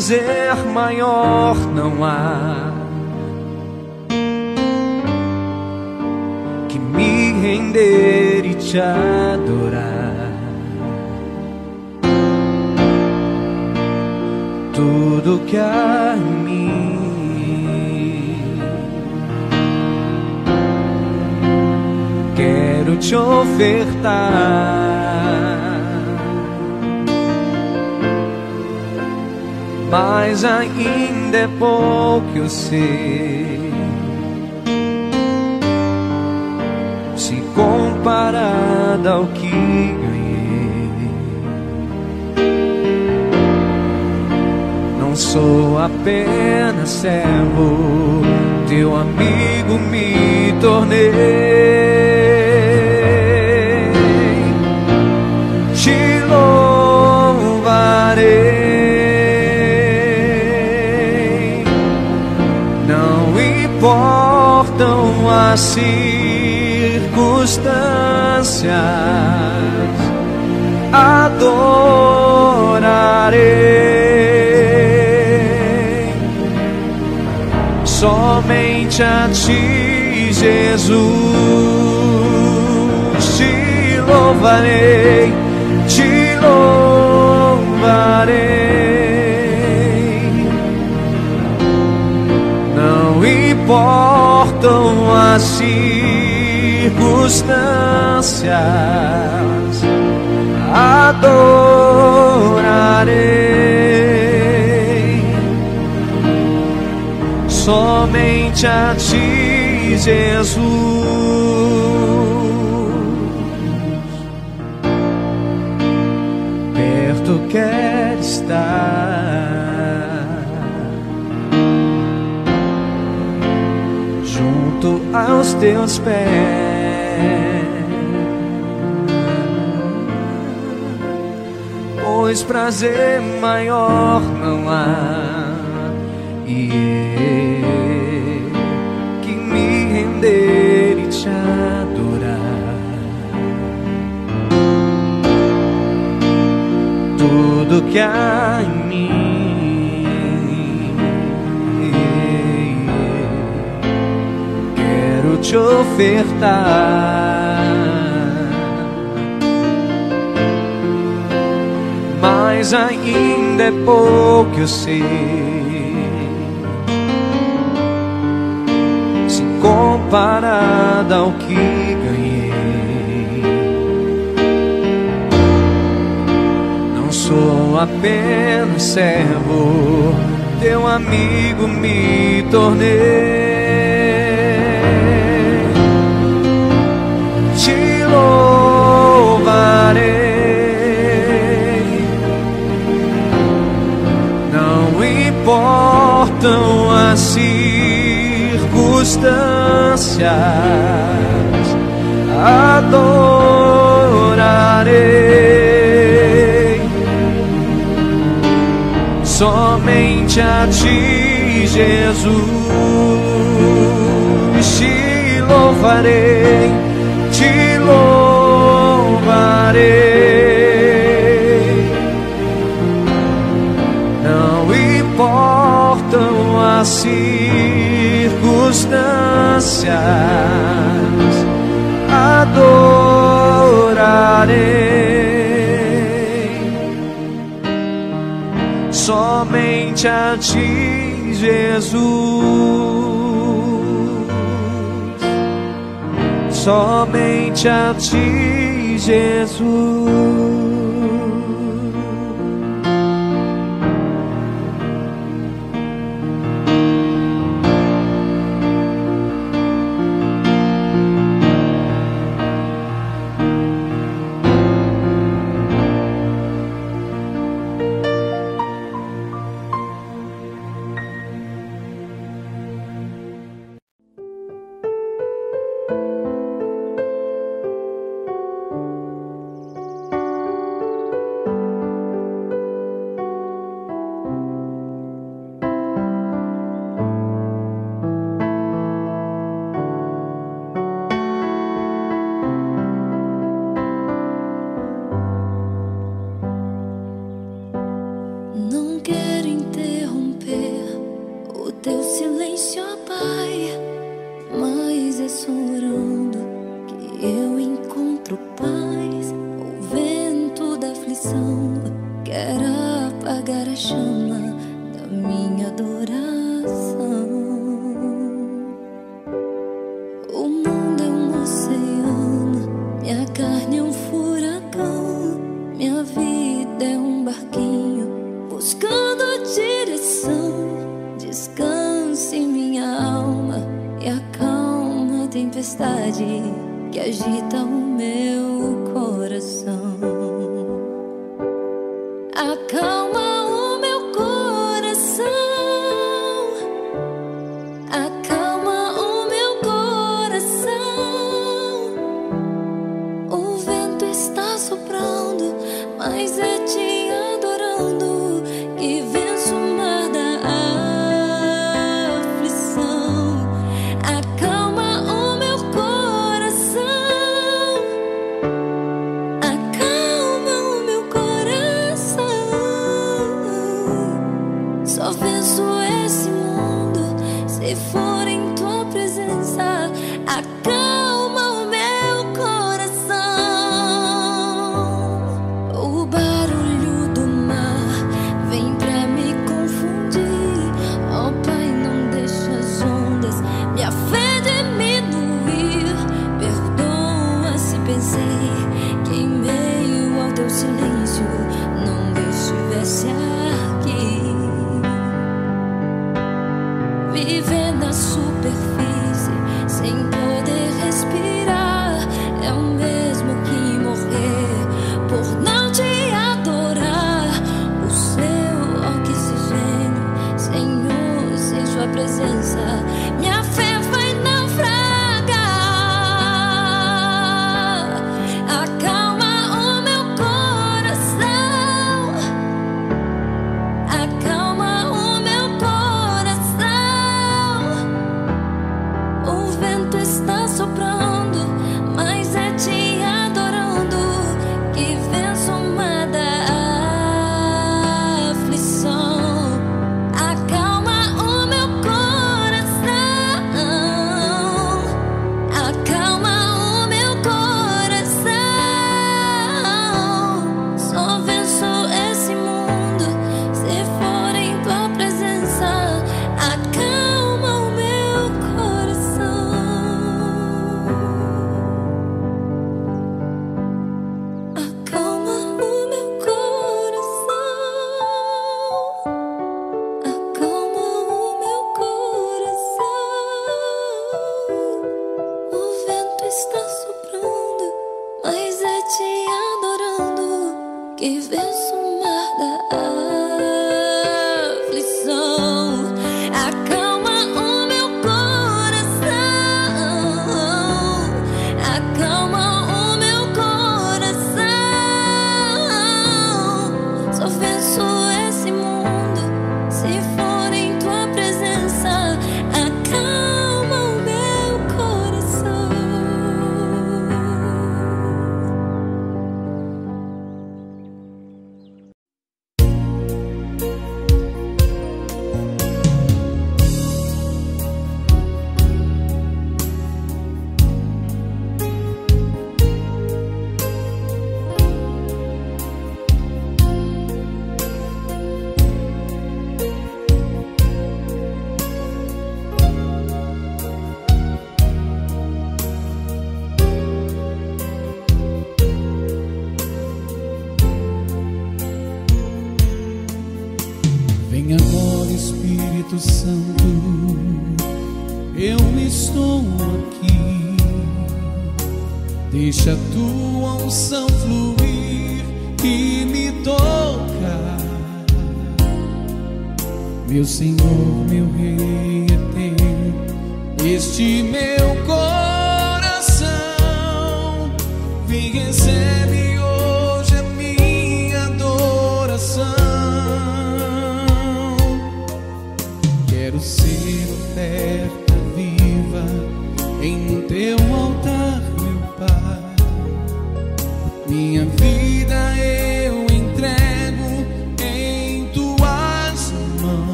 prazer maior não há que me render e te adorar. tudo que há em mim. Quero te ofertar, mas ainda é pouco eu sei. Se comparado ao que ganhei. não sou apenas servo, teu amigo me tornei. Te louvarei, importam as circunstâncias, adorarei somente a ti, Jesus. Te louvarei, te louvarei. Não importam as circunstâncias, adorarei somente a ti, Jesus. Aos teus pés. Pois prazer maior não há e que me render e te adorar. Tudo que há te ofertar. Mas ainda é pouco eu sei. se comparada ao que ganhei. Não sou apenas servo, teu amigo me tornei. Louvarei. Não importam as circunstâncias, adorarei somente a ti, Jesus. Te louvarei, te louvarei. Não importam as circunstâncias, adorarei somente a ti, Jesus. Somente a ti, Jesus. Tempestade que agita o meu coração.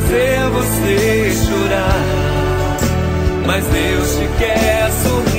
fazer você chorar. Mas Deus te quer sorrir.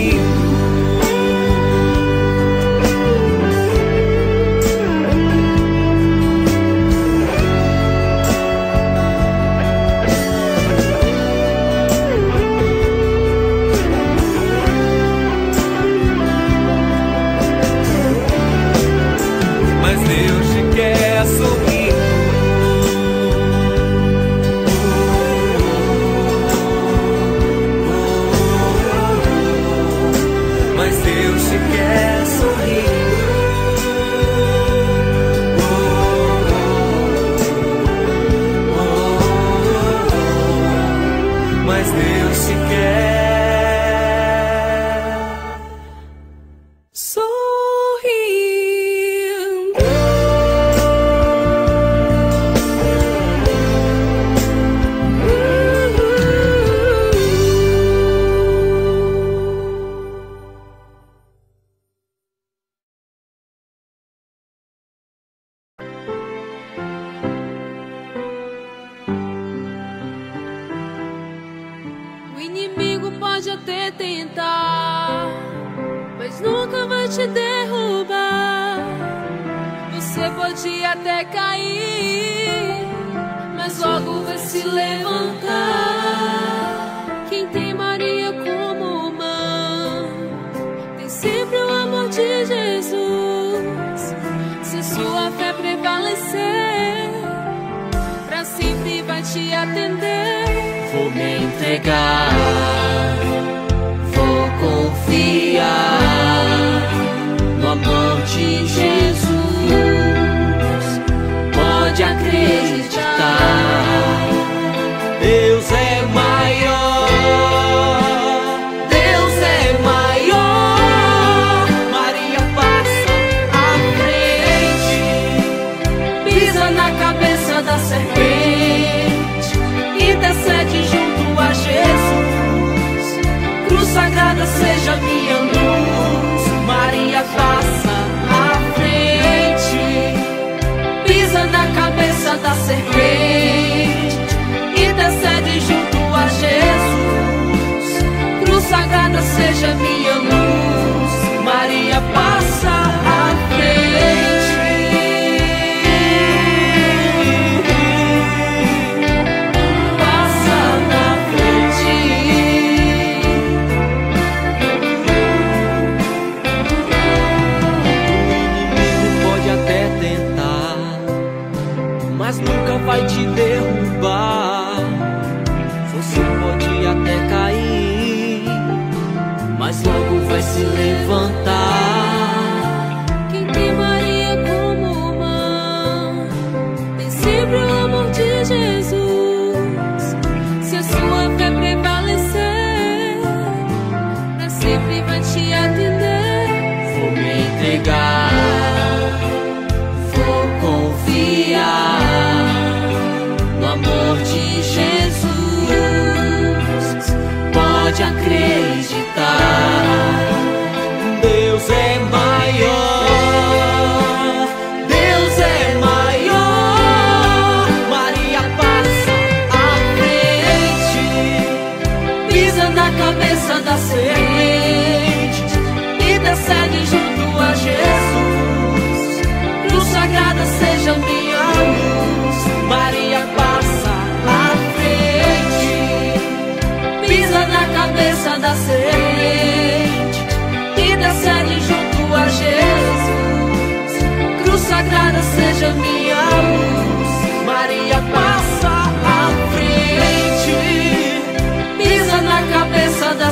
se levantar.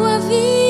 tua vida.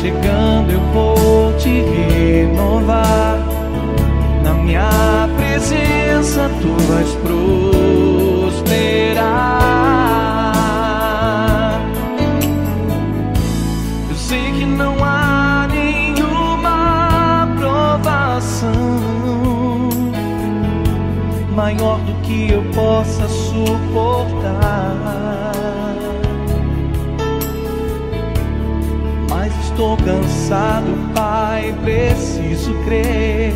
chegando eu vou te renovar. Na minha presença tu vais prosperar. Eu sei que não há nenhuma aprovação maior do que eu possa suportar. Estou cansado, Pai, preciso crer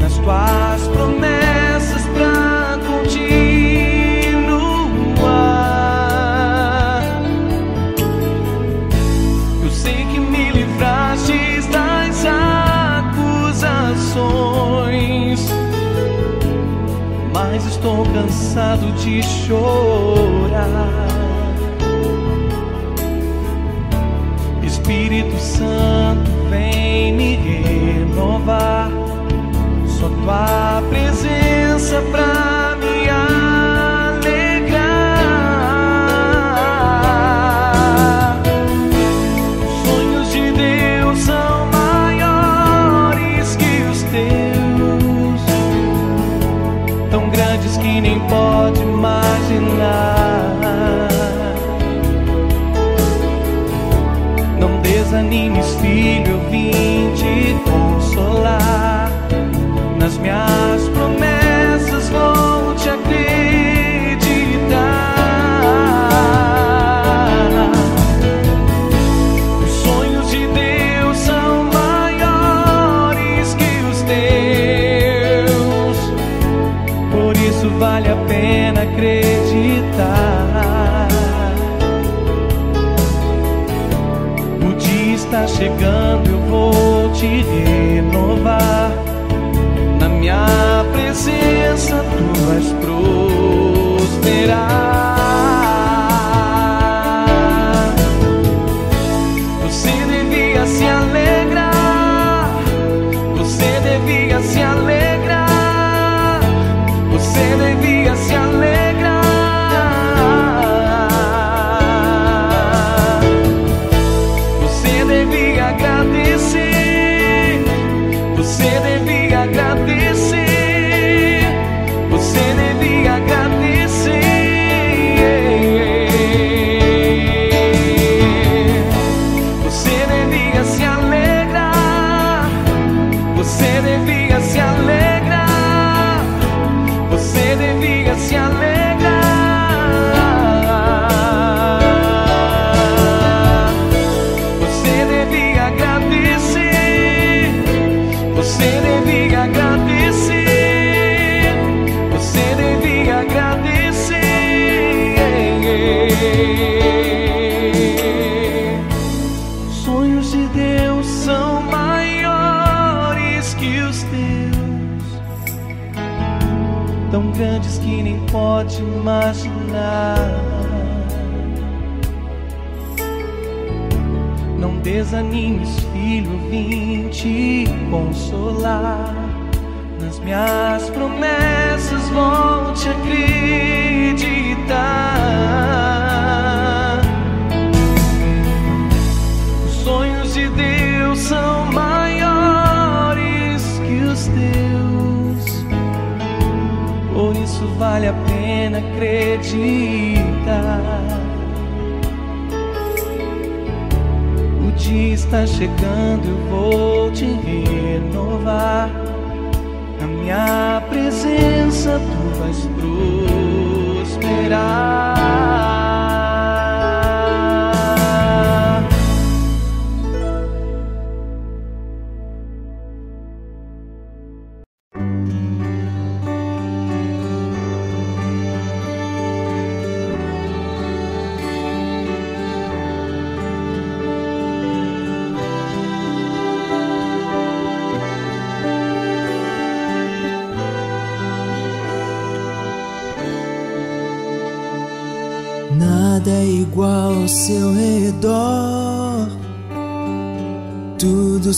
nas tuas promessas para continuar. Eu sei que me livraste das acusações, mas estou cansado de chorar. Santo vem me renovar. Só tua presença pra vou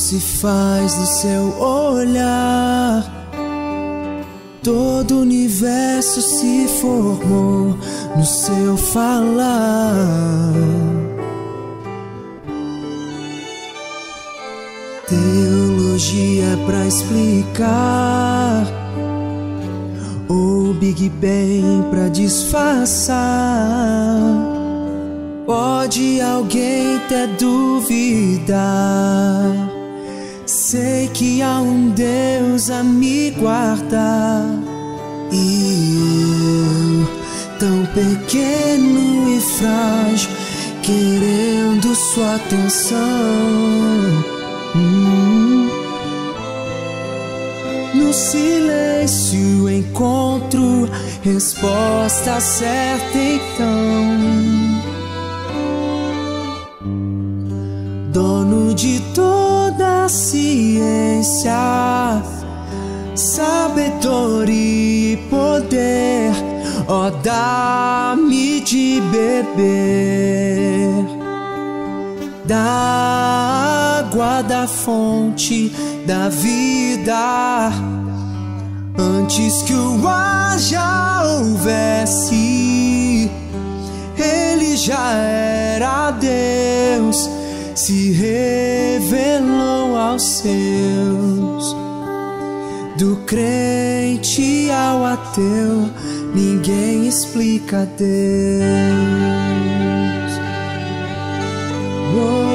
se faz no seu olhar. Todo o universo se formou no seu falar. Teologia pra explicar ou Big Bang pra disfarçar. Pode alguém até duvidar. Sei que há um Deus a me guardar. E eu, tão pequeno e frágil, querendo sua atenção. Hum. No silêncio encontro resposta certa então. Dono ciência, sabedoria e poder, ó, dá-me de beber da água da fonte da vida. Antes que o ar já houvesse, ele já era Deus, se revelou aos seus. Do crente ao ateu, ninguém explica Deus. Oh.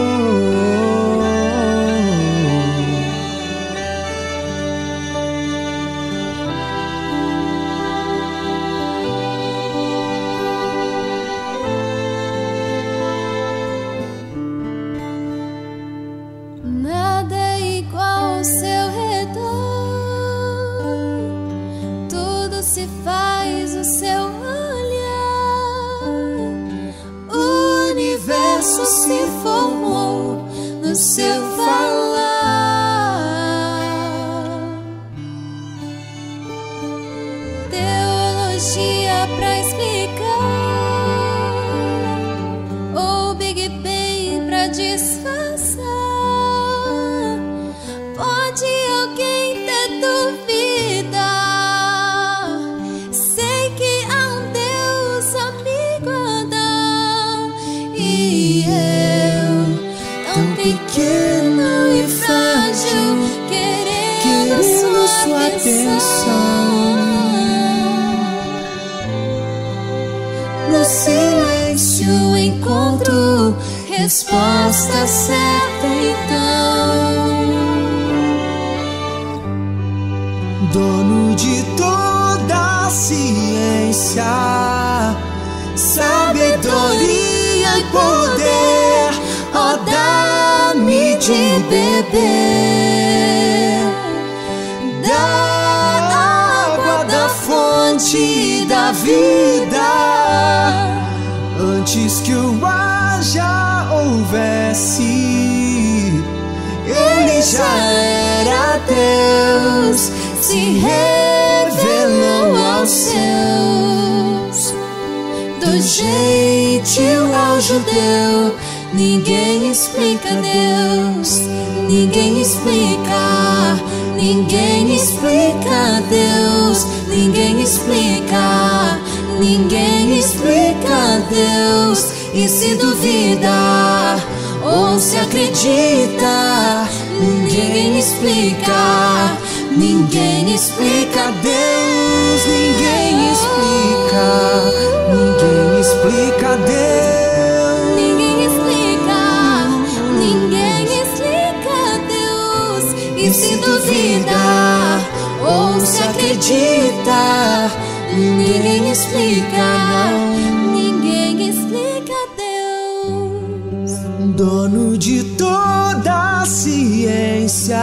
acreditar. Ninguém explica, não. Ninguém explica Deus, dono de toda a ciência,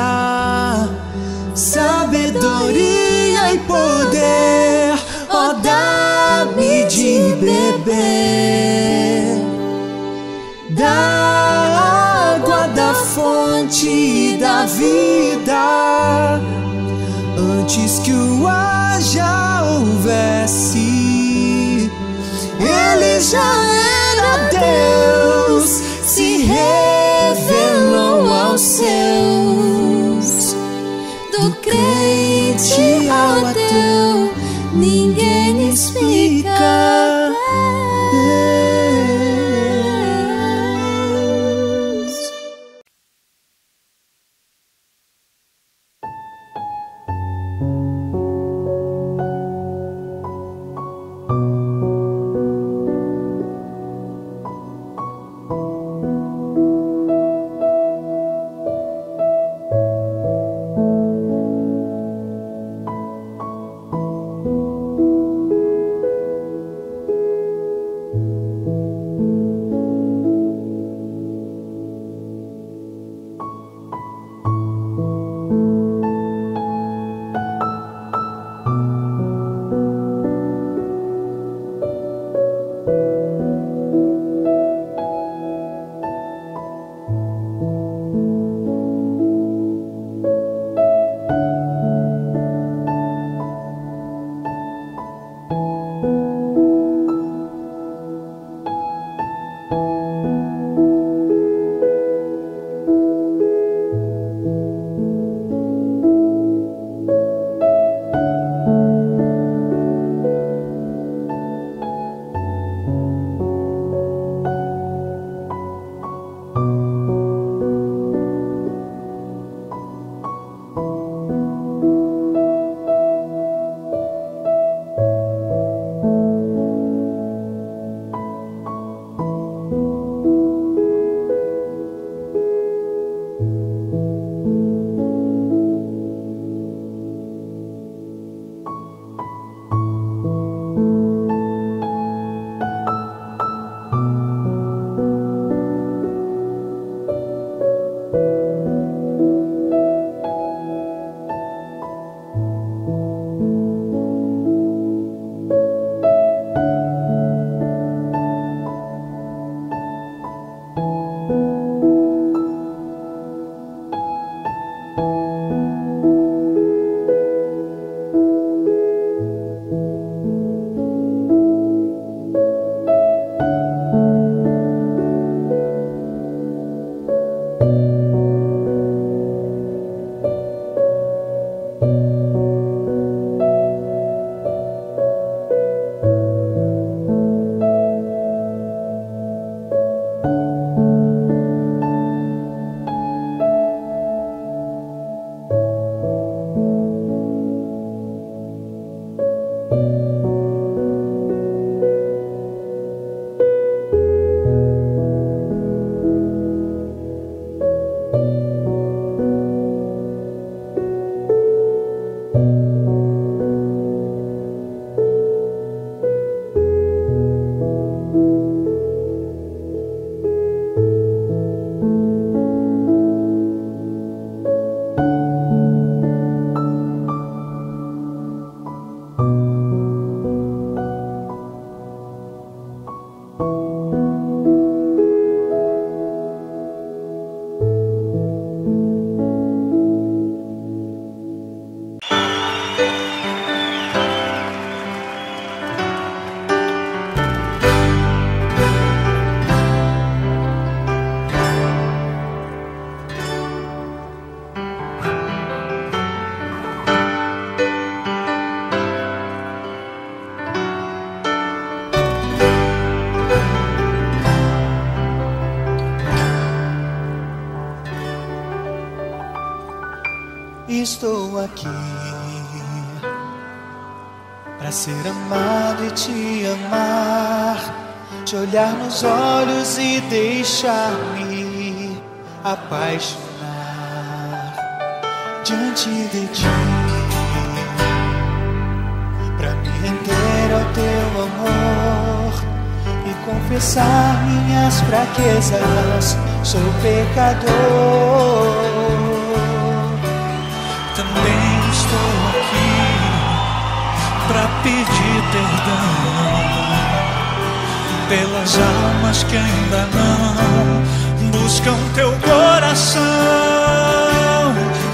sabedoria e poder. Ó, oh, dá-me de beber da água da fonte da vida antes que o ar já houvesse. Ele já era Deus, se revelou aos seus, do crente ao ateu. Olhar nos olhos e deixar-me apaixonar diante de ti, para me render ao teu amor e confessar minhas fraquezas. Sou pecador. para pedir perdão pelas almas que ainda não buscam teu coração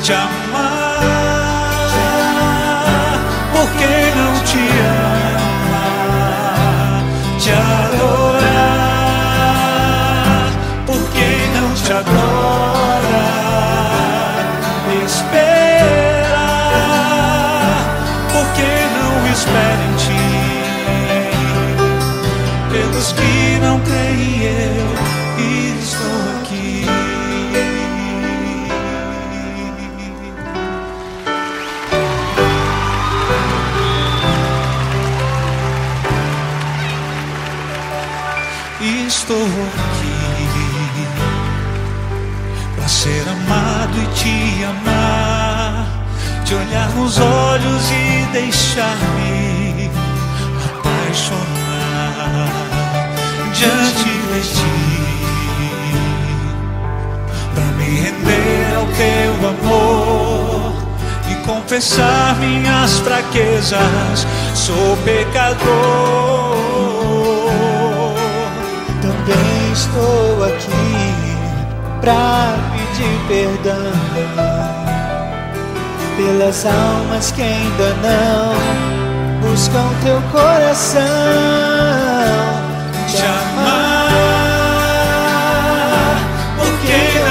te amar. Por quem não te ama, te adorar. Por quem não te adora, espera. espera em ti. Amado e te amar, te olhar nos olhos e deixar-me apaixonar diante de ti, para me render ao teu amor e confessar minhas fraquezas. Sou pecador. Também estou aqui para pedir perdão pelas almas que ainda não buscam teu coração. Te amar, porque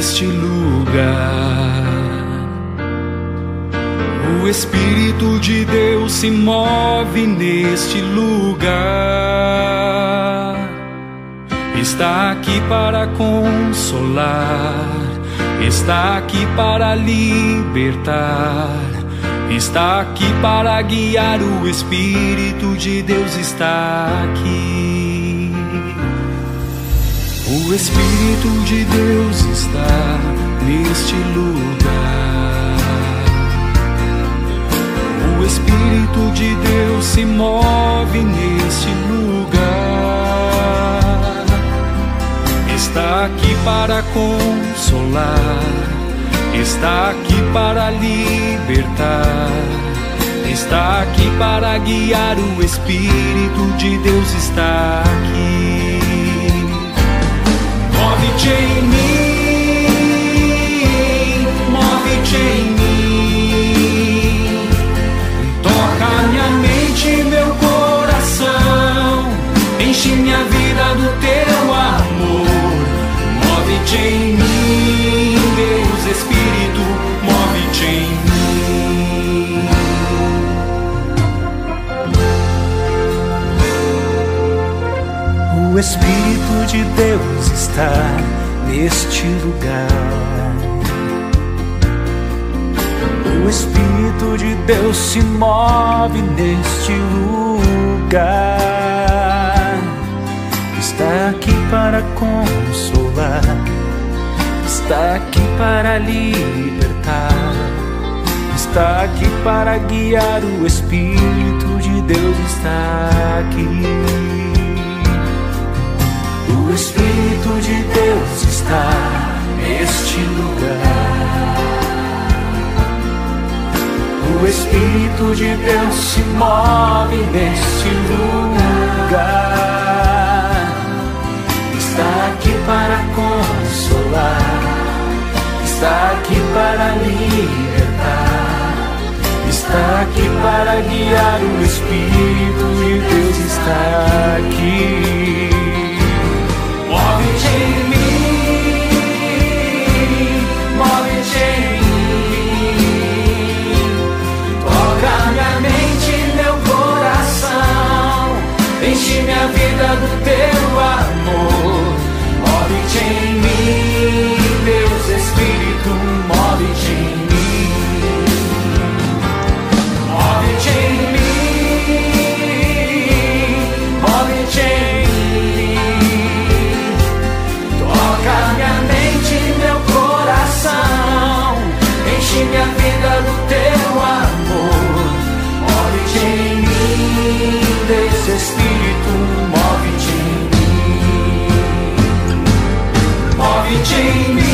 neste lugar. O Espírito de Deus se move neste lugar. Está aqui para consolar, está aqui para libertar, está aqui para guiar. O Espírito de Deus está aqui. O Espírito de Deus está neste lugar. O Espírito de Deus se move neste lugar. Está aqui para consolar, está aqui para libertar, está aqui para guiar. O Espírito de Deus está aqui. Move-te em mim, move-te em mim, toca minha mente meu coração, enche minha vida do teu amor. Move-te em mim, Deus Espírito, move-te em mim. O Espírito de Deus está neste lugar. O Espírito de Deus se move neste lugar. Está aqui para consolar, está aqui para libertar, está aqui para guiar. O Espírito de Deus está aqui. O Espírito de Deus está neste lugar. O Espírito de Deus se move neste lugar. Está aqui para consolar, está aqui para libertar, está aqui para guiar. O Espírito de Deus está aqui. Move-te em mim, enche minha vida do teu amor. Move-te em mim, Deus Espírito, move-te em mim. Move-te em mim, move-te em mim. Toca minha mente meu coração, enche minha vida do Move-te em mim,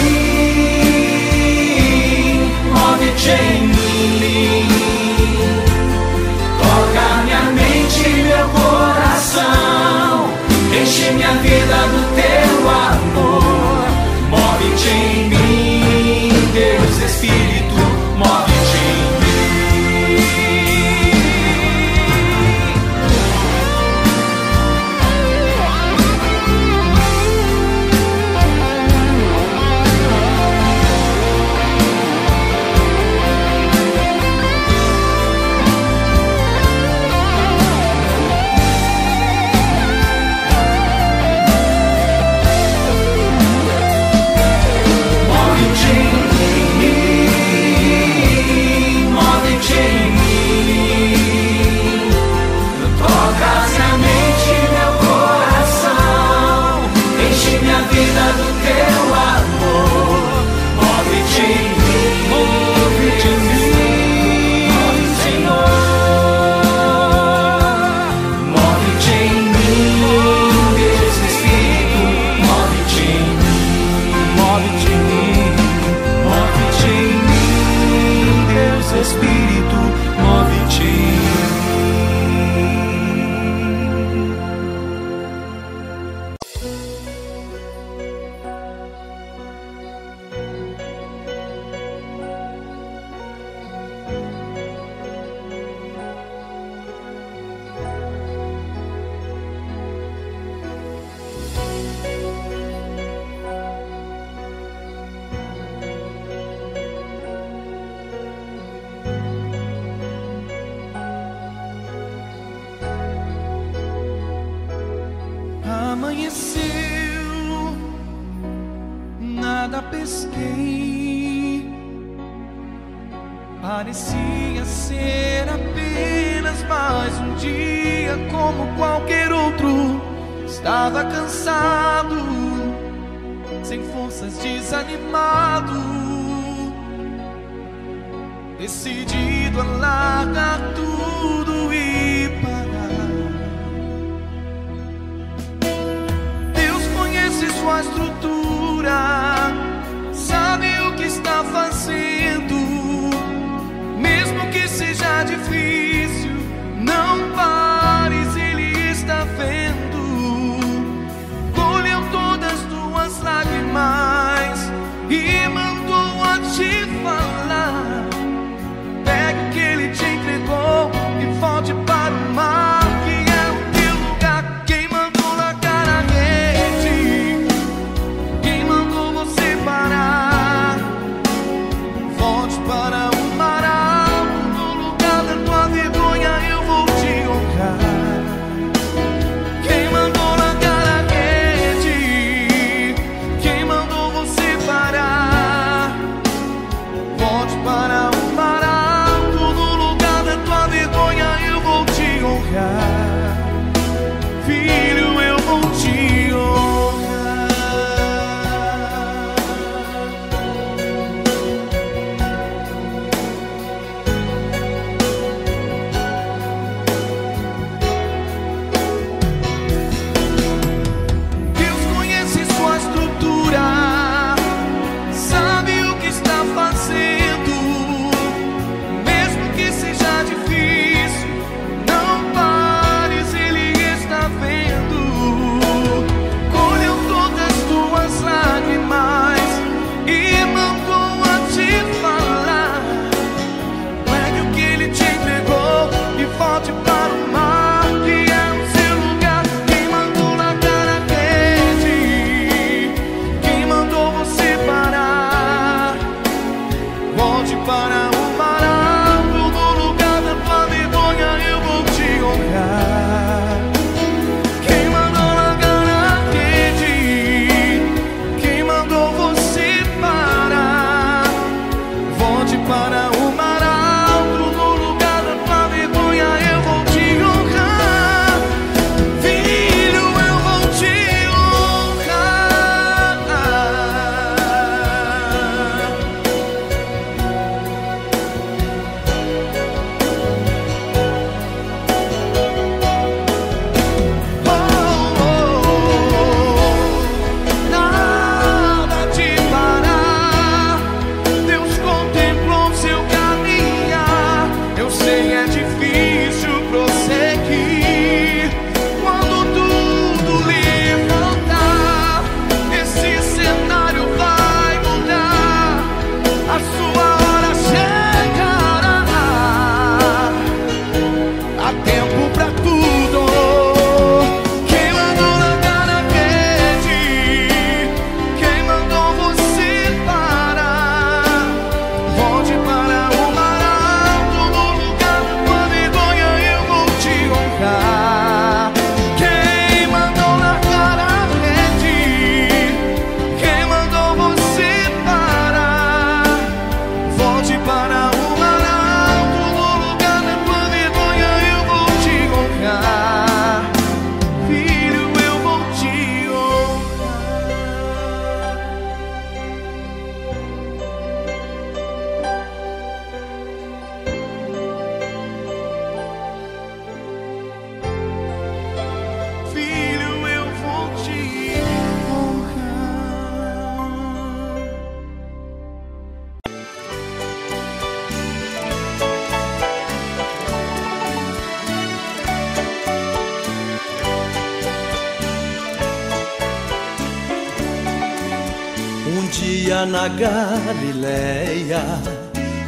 na Galileia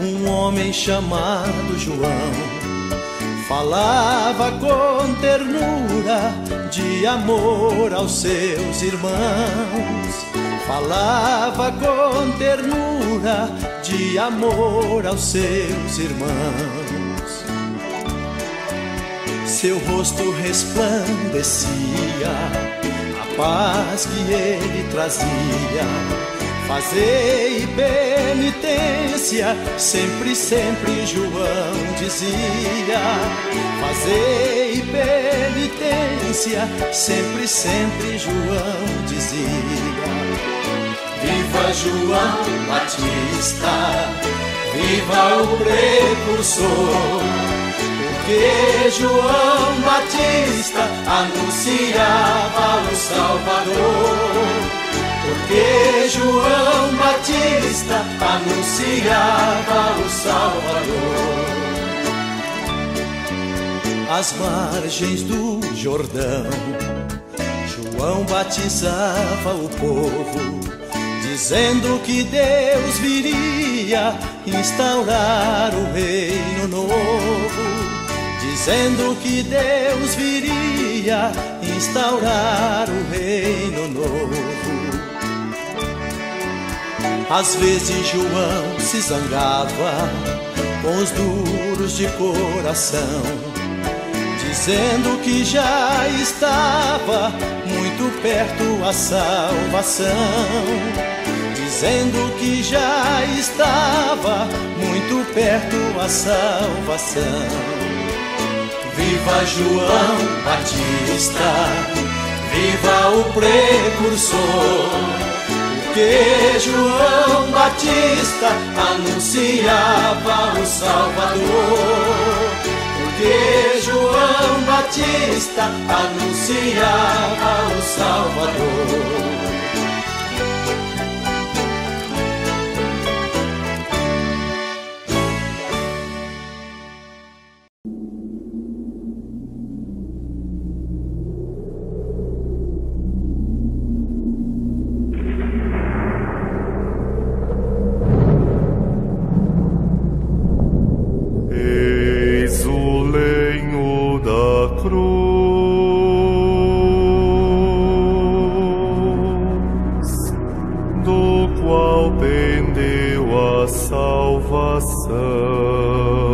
um homem chamado João. Falava com ternura de amor aos seus irmãos. Falava com ternura de amor aos seus irmãos. Seu rosto resplandecia a paz que ele trazia. Fazei penitência, sempre, sempre João dizia. Fazei penitência, sempre, sempre João dizia. Viva João Batista, viva o precursor. Porque João Batista anunciava o Salvador. Porque João Batista anunciava o Salvador. Às margens do Jordão, João batizava o povo, dizendo que Deus viria instaurar o reino novo. Dizendo que Deus viria instaurar o reino novo. Às vezes João se zangava com os duros de coração, dizendo que já estava muito perto a salvação, dizendo que já estava muito perto a salvação. Viva João Batista, viva o precursor porque João Batista anunciava o Salvador. Porque João Batista anunciava o Salvador. Salvação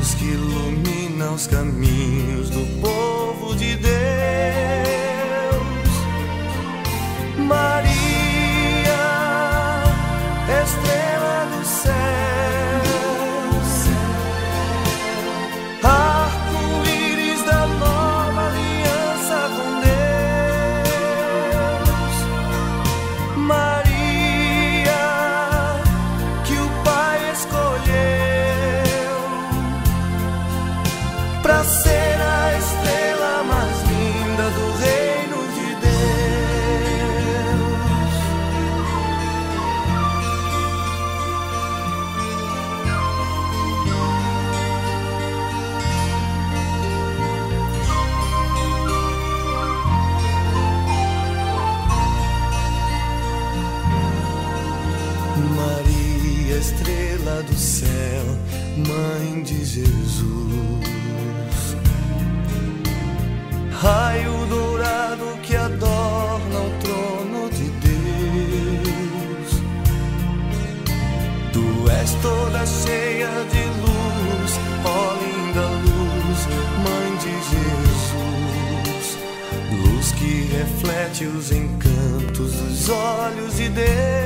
luz que ilumina os caminhos do povo de Deus. olhos e Deus.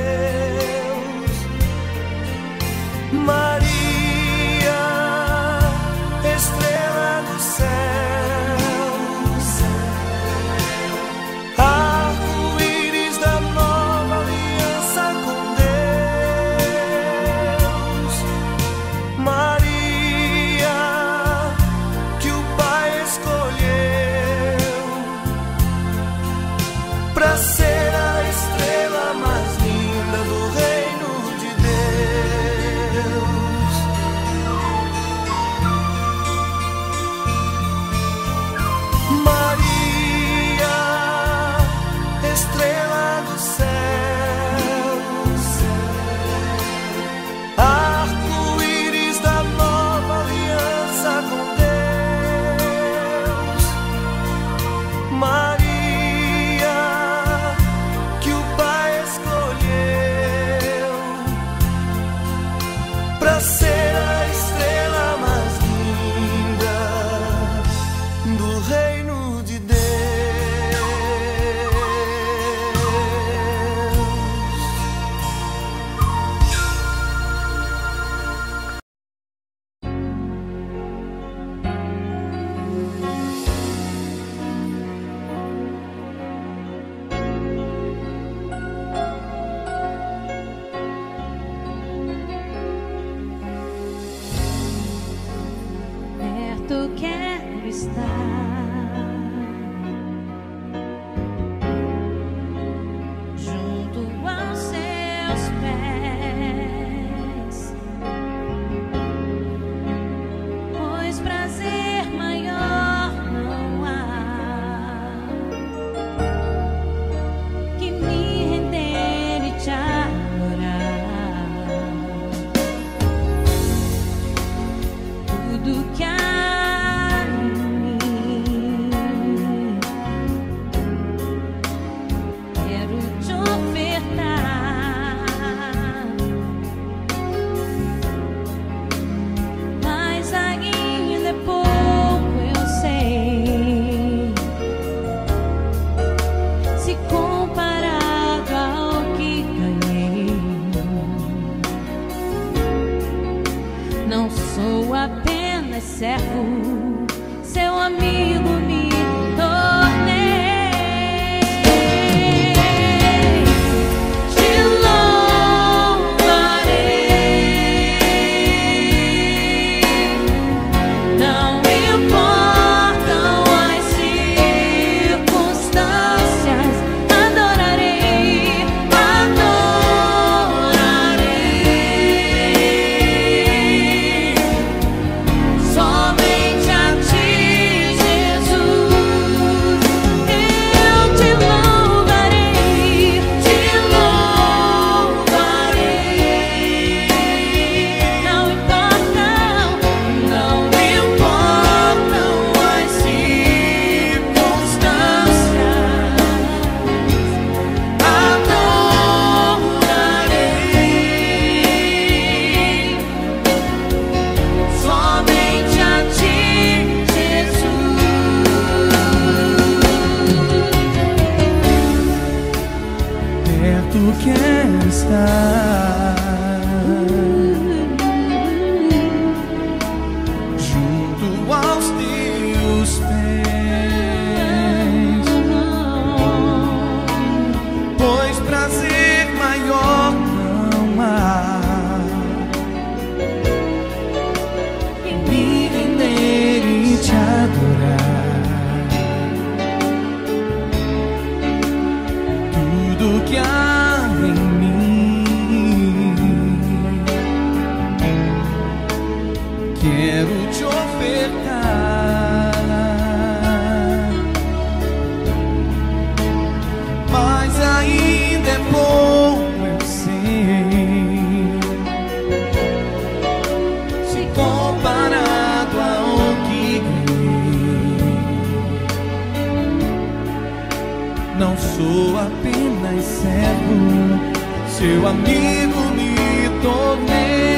Seu amigo me tornei.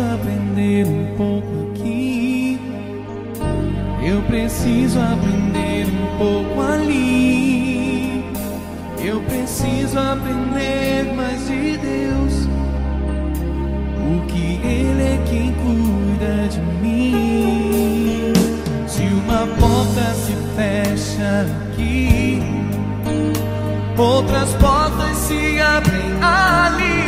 Aprender um pouco aqui. Eu preciso aprender um pouco ali. Eu preciso aprender mais de Deus. O que Ele é quem cuida de mim. Se uma porta se fecha aqui, outras portas se abrem ali.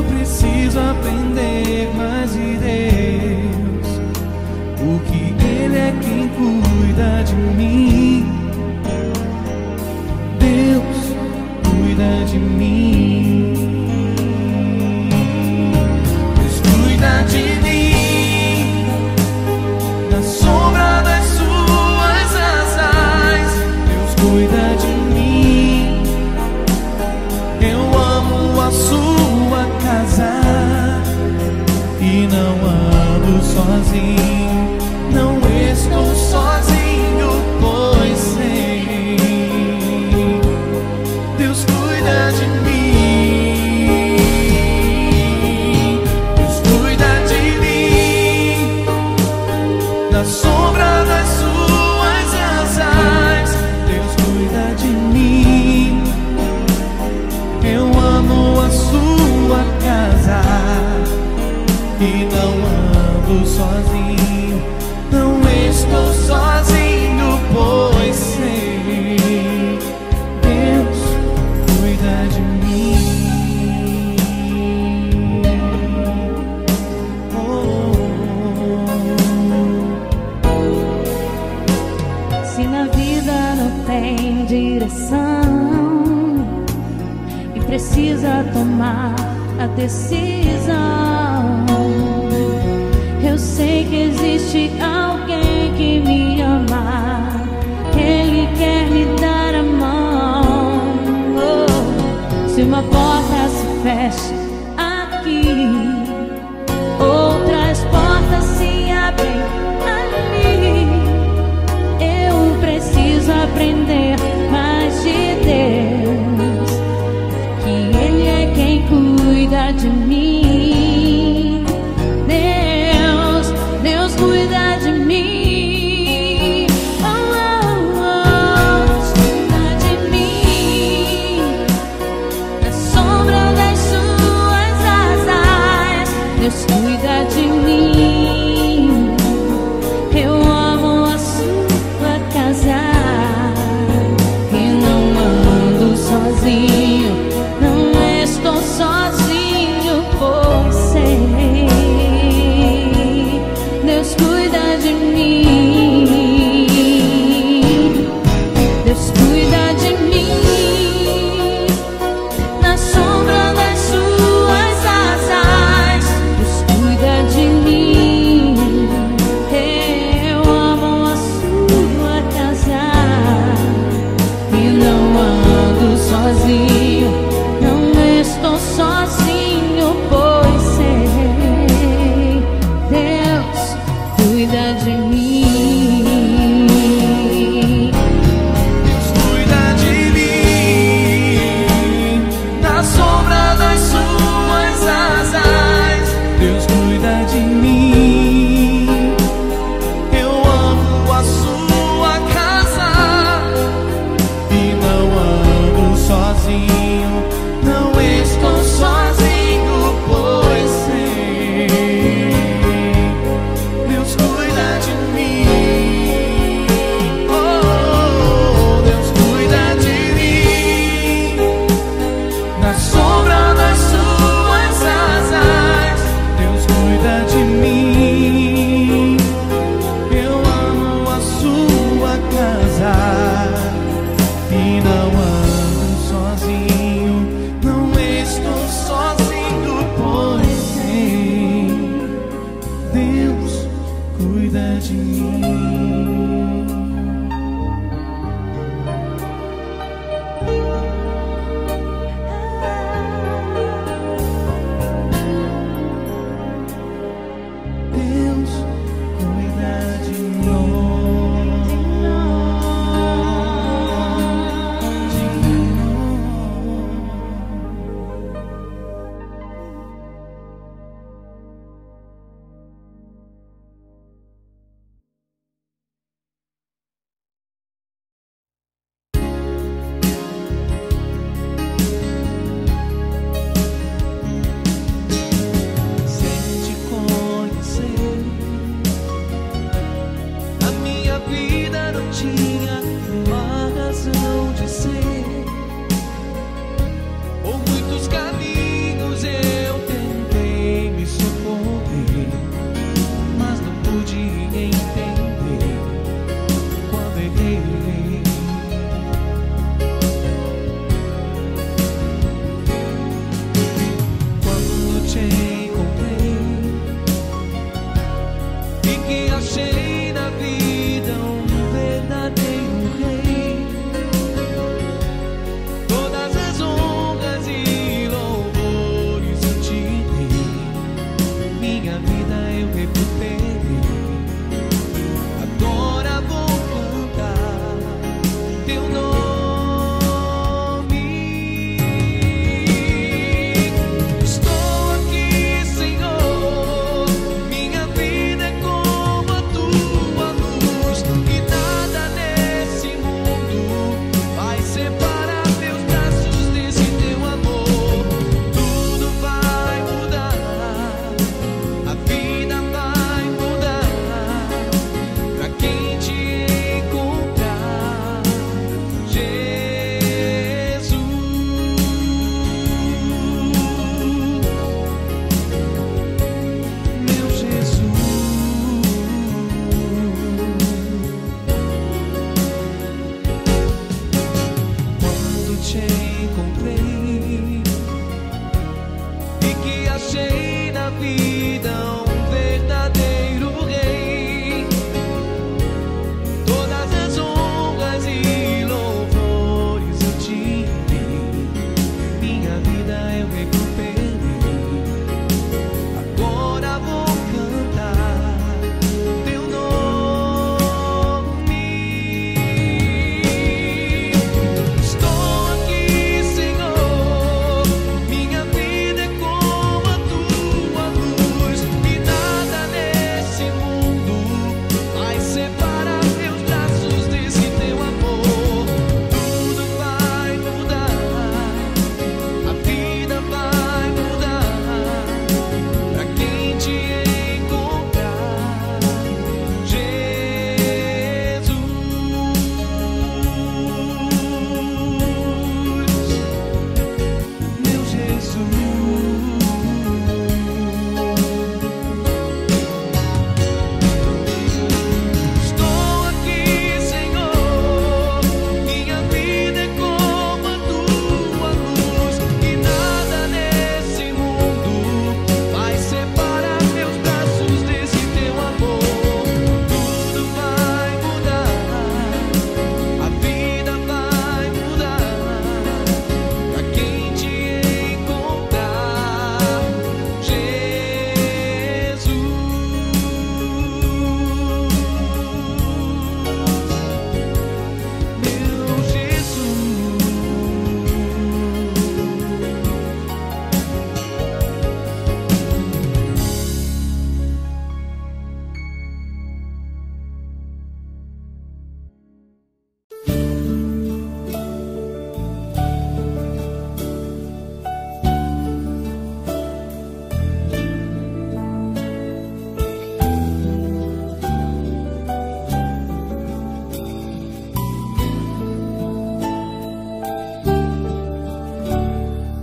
Eu preciso aprender mais de Deus. O que Ele é quem cuida de mim. A decisão, eu sei que existe alguém que me ama, ele quer me dar a mão. Oh, se uma porta se fecha cuida de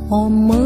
Ó Mãe